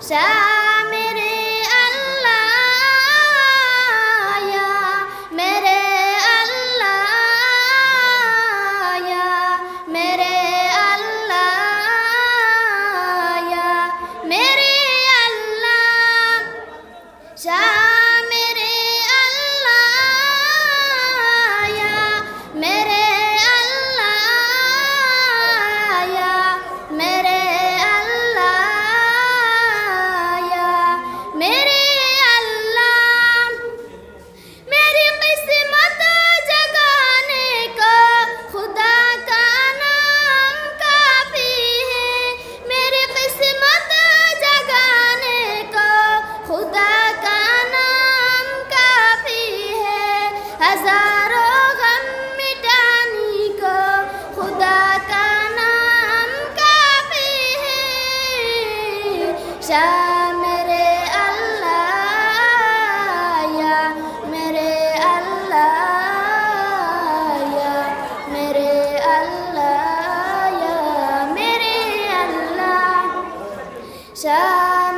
شاہ ہزاروں غم مٹانے کو خدا کا نام کافی ہے۔ شاہ میرے اللہ، یا میرے اللہ، یا میرے اللہ، یا میرے اللہ۔ شاہ